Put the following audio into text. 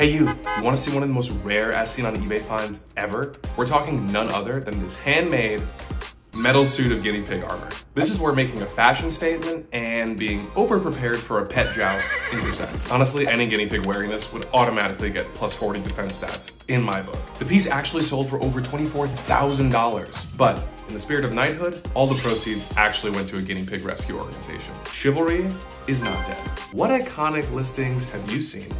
Hey you, you wanna see one of the most rare as seen on eBay finds ever? We're talking none other than this handmade metal suit of guinea pig armor. This is where making a fashion statement and being over prepared for a pet joust intersect. Honestly, any guinea pig wearing this would automatically get plus 40 defense stats in my book. The piece actually sold for over $24,000, but in the spirit of knighthood, all the proceeds actually went to a guinea pig rescue organization. Chivalry is not dead. What iconic listings have you seen?